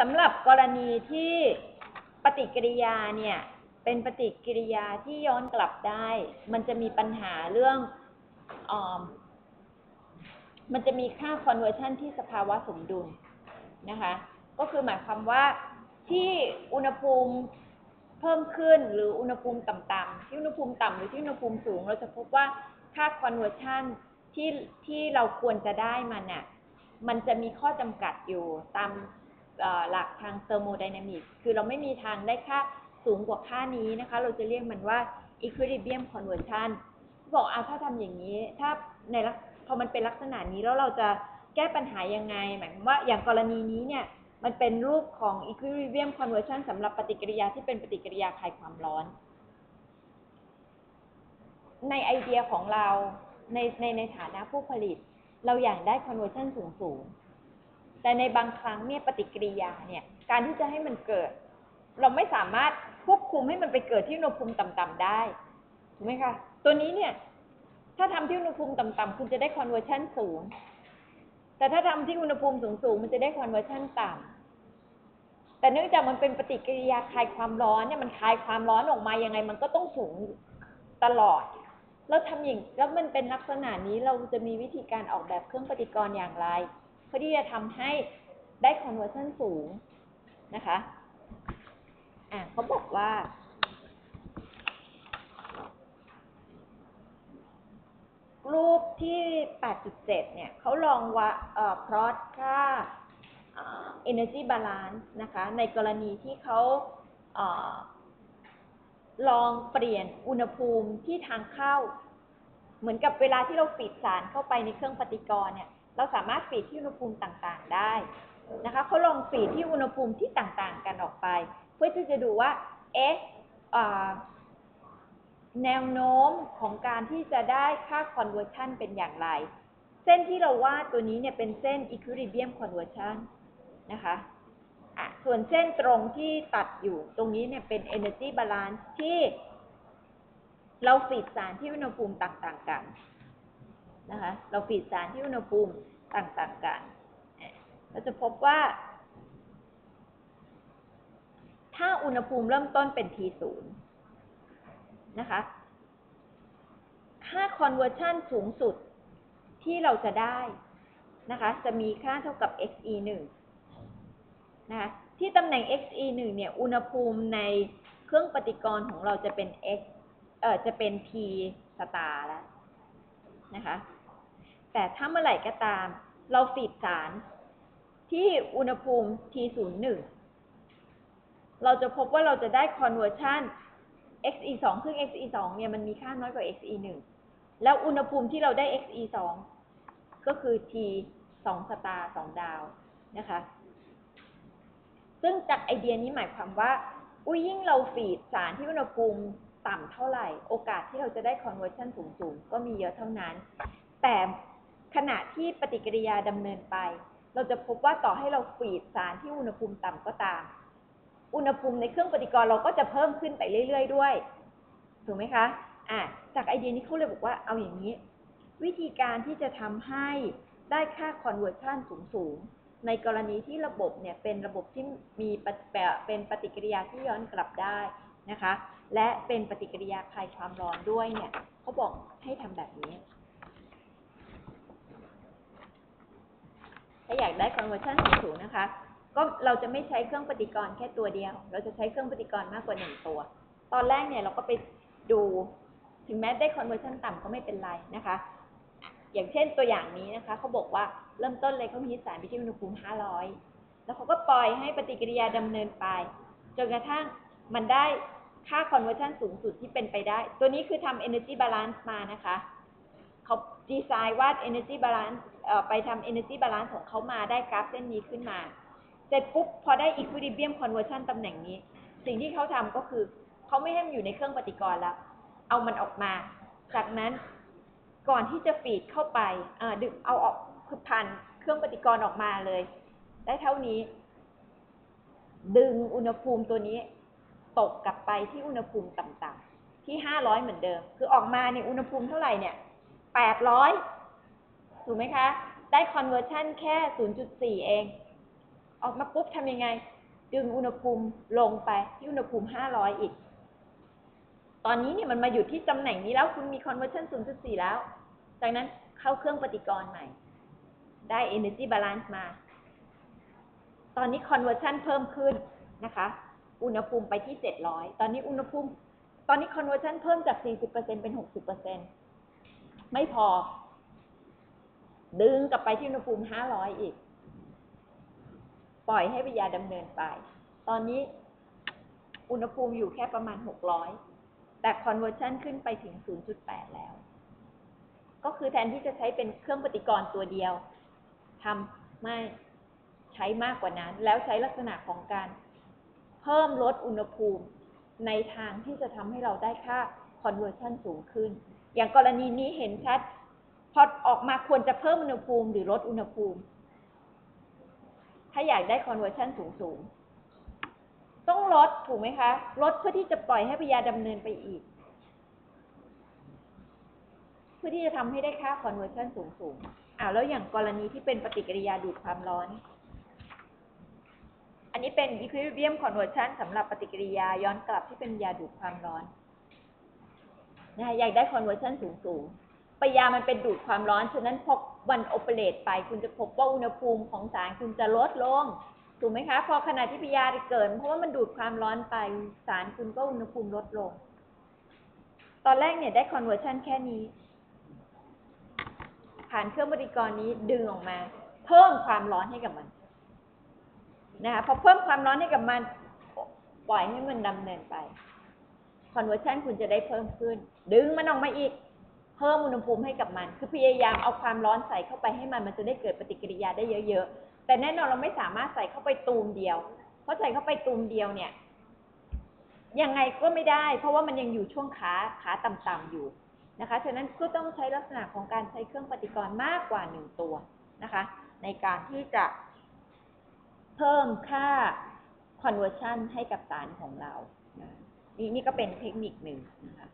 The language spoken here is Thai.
สำหรับกรณีที่ปฏิกิริยาเนี่ยเป็นปฏิกิริยาที่ย้อนกลับได้ มันจะมีปัญหาเรื่องออมันจะมีค่า conversion ที่สภาวะสมดุลนะคะ ก็คือหมายความว่าที่อุณหภูมิเพิ่มขึ้นหรืออุณหภูมิต่ำๆที่อุณหภูมิต่ำหรือที่อุณหภูมิสูง เราจะพบว่าค่า conversion ที่ที่เราควรจะได้มันน่ะมันจะมีข้อจำกัดอยู่ตาม หลักทางเทอร์โมไดนามิกคือเราไม่มีทางได้ค่าสูงกว่าค่านี้นะคะ เราจะเรียกมันว่า equilibrium conversion บอกเอาถ้าทำอย่างนี้ ถ้าในพอมันเป็นลักษณะนี้แล้วเราจะแก้ปัญหายังไง หมายความว่าอย่างกรณีนี้เนี่ยมันเป็นรูปของ equilibrium conversion สำหรับปฏิกิริยาที่เป็นปฏิกิริยาคลายความร้อน ในไอเดียของเราในในในฐานะผู้ผลิต เราอยากได้ conversion สูงสูง แต่ในบางครั้งเนี่ยปฏิกิริยาเนี่ยการที่จะให้มันเกิด เราไม่สามารถควบคุมให้มันไปเกิดที่อุณหภูมิต่ำๆได้ถูกไหมคะตัวนี้เนี่ยถ้าทำที่อุณหภูมิต่ำๆคุณจะได้ conversion สูง แต่ถ้าทำที่อุณหภูมิสูงๆมันจะได้ conversion ต่ำแต่เนื่องจากมันเป็นปฏิกิริยาคลายความร้อนเนี่ยมันคลายความร้อนออกมายังไง มันก็ต้องสูงตลอดแล้วทำอย่างแล้วมันเป็นลักษณะนี้เราจะมีวิธีการออกแบบเครื่องปฏิกรณ์อย่างไร พื่อที่จะทำให้ได้ conversion สูงนะคะอะเขาบอกว่า รูปที่ 8.7 เนี่ยเขาลองว่าเอ่อพลอตค่า energy balance นะคะ ในกรณีที่เขาเอ่อลองเปลี่ยนอุณหภูมิที่ทางเข้า เหมือนกับเวลาที่เราฟีดสารเข้าไปในเครื่องปฏิกรณ์เนี่ย เราสามารถฟีดที่อุณหภูมิต่างๆได้นะคะเขาลองฟีดที่อุณหภูมิที่ต่างๆกันออกไป เพื่อที่จะดูว่าเอ๊ะแนวโน้มของการที่จะได้ค่า conversion เป็นอย่างไร เส้นที่เราวาดตัวนี้เนี่ยเป็นเส้น equilibrium conversion นะคะะส่วนเส้นตรงที่ตัดอยู่ตรงนี้เนี่ยเป็น energy balance ที่เราฟีดสารที่อุณหภูมิต่าง ๆ กัน นะคะ เราฟีดสารที่อุณหภูมิต่างๆกัน เราจะพบว่า ถ้าอุณหภูมิเริ่มต้นเป็น T0 นะคะ ค่า conversion สูงสุดที่เราจะได้นะคะ จะมีค่าเท่ากับ xe1 นะคะ ที่ตำแหน่ง xe1 เนี่ย อุณหภูมิในเครื่องปฏิกรณ์ของเราจะเป็น x เอ่อ จะเป็น t สตาร์แล้ว นะคะ แต่ถ้าเมื่อไหร่ก็ตาม เราฟีดสารที่อุณหภูมิ T01 เราจะพบว่าเราจะได้ conversion xe2 ซึ่ง xe2 เนี่ยมันมีค่าน้อยกว่า xe1 แล้วอุณหภูมิที่เราได้ xe2 ก็คือ t 2สตาร์2ดาวนะคะ ซึ่งจากไอเดียนี้หมายความว่า อุ้ยยิ่งเรา feed สารที่อุณหภูมิ ต่ำเท่าไหร่ โอกาสที่เราจะได้ conversion สูงๆ ก็มีเยอะเท่านั้น แต่ขณะที่ปฏิกิริยาดำเนินไป เราจะพบว่าต่อให้เรา feed สารที่อุณหภูมิต่ำก็ตาม อุณหภูมิในเครื่องปฏิกรณ์เราก็จะเพิ่มขึ้นไปเรื่อย ๆ ด้วย ถูกไหมคะอะจากไอเดียนี้เขาเลยบอกว่าเอาอย่างนี้ วิธีการที่จะทำให้ได้ค่า conversion สูงๆ ในกรณีที่ระบบเนี่ยเป็นระบบที่มีเป็นปฏิกิริยาที่ย้อนกลับได้นะคะ และเป็นปฏิกิริยาคลายความร้อนด้วยเนี่ยเขาบอกให้ทำแบบนี้ ถ้าอยากได้ conversion สูงๆนะคะ ก็เราจะไม่ใช้เครื่องปฏิกรณ์แค่ตัวเดียว เราจะใช้เครื่องปฏิกรณ์มากกว่าหนึ่งตัว ตอนแรกเนี่ยเราก็ไปดูถึงแม้ได้ conversion ต่ำก็ไม่เป็นไรนะคะ อย่างเช่นตัวอย่างนี้นะคะเขาบอกว่าเริ่มต้นเลยเขามีสารไปที่อุณหภูมิ 500 แล้วเขาก็ปล่อยให้ปฏิกิริยาดำเนินไป จนกระทั่งมันได้ ค่า conversion สูงสุดที่เป็นไปได้ ตัวนี้คือทำ energy balance มานะคะเขาดีไซน์วาด energy balance ไปทำ energy balance ของเขามาได้กราฟเส้นนี้ขึ้นมา เสร็จปุ๊บพอได้ equilibrium conversion ตำแหน่งนี้ สิ่งที่เขาทำก็คือเขาไม่ให้มันอยู่ในเครื่องปฏิกรณ์แล้ว เอามันออกมา จากนั้นก่อนที่จะฟีดเข้าไปดึงเอาออกคือผ่านเครื่องปฏิกรณ์ออกมาเลย ได้เท่านี้ ดึงอุณหภูมิตัวนี้ ตกกลับไปที่อุณหภูมิต่ำๆที่500เหมือนเดิม คือออกมาในอุณหภูมิเท่าไหร่เนี่ย800ถูกไหมคะ ได้ conversion แค่ 0.4 เอง ออกมาปุ๊บทำยังไง ดึงอุณหภูมิลงไปที่อุณหภูมิ 500 อีก ตอนนี้เนี่ยมันมาอยู่ที่ตำแหน่งนี้แล้วคุณมี conversion 0.4 แล้ว จากนั้นเข้าเครื่องปฏิกรณ์ใหม่ ได้ energy balance มา ตอนนี้ conversion เพิ่มขึ้นนะคะ อุณหภูมิไปที่ 700 ตอนนี้อุณหภูมิ ตอนนี้ conversion เพิ่มจาก 40%เป็น 60%ไม่พอ ดึงกลับไปที่อุณหภูมิ 500 อีก ปล่อยให้วิยาดำเนินไป ตอนนี้อุณหภูมิอยู่แค่ประมาณ 600 แต่ conversion ขึ้นไปถึง 0.8 แล้ว ก็คือแทนที่จะใช้เป็นเครื่องปฏิกรณ์ตัวเดียวทำไม่ใช้มากกว่านั้น แล้วใช้ลักษณะของการ เพิ่มลดอุณหภูมิ ในทางที่จะทำให้เราได้ค่า conversion สูงขึ้น อย่างกรณีนี้เห็นชัด พอออกมาควรจะเพิ่มอุณหภูมิหรือลดอุณหภูมิ ถ้าอยากได้ conversion สูงสูงต้องลดถูกไหมคะ ลดเพื่อที่จะปล่อยให้ปัญญาดำเนินไปอีก เพื่อที่จะทำให้ได้ค่า conversion สูงสูงอ่าแล้วอย่างกรณีที่เป็นปฏิกิริยาดูดความร้อน อันนี้เป็น equilibrium conversion สำหรับปฏิกิริยาย้อนกลับที่เป็นยาดูดความร้อนนะคะอยากได้ conversion สูงสูงๆปยามันเป็นดูดความร้อน ฉะนั้นพอวันโอเปเรตไปคุณจะพบว่าอุณหภูมิของสารคุณจะลดลง ถูกไหมคะ พอขณะที่ปยาเกิด เพราะว่ามันดูดความร้อนไปสารคุณก็อุณหภูมิลดลง ตอนแรกเนี่ยได้ conversion แค่นี้ ผ่านเครื่องบริกรนี้ดึงออกมา เพิ่มความร้อนให้กับมัน นะคะพอเพิ่มความร้อนให้กับมัน ปล่อยให้มันดำเนินไป conversion คุณจะได้เพิ่มขึ้น ดึงมันออกมาอีก เพิ่มอุณหภูมิให้กับมัน คือพยายามเอาความร้อนใส่เข้าไปให้มัน มันจะได้เกิดปฏิกิริยาได้เยอะๆ แต่แน่นอนเราไม่สามารถใส่เข้าไปตูมเดียว เพราะใส่เข้าไปตูมเดียวเนี่ยยังไงก็ไม่ได้ เพราะว่ามันยังอยู่ช่วงขาขาต่ำๆอยู่นะคะ ฉะนั้นก็ต้องใช้ลักษณะของการใช้เครื่องปฏิกรณ์มากกว่าหนึ่งตัวนะคะ ในการที่จะ พิ่มค่า conversion ให้กับสารของเรา นี่นี่ก็เป็นเทคนิคหนึ่งนะคะ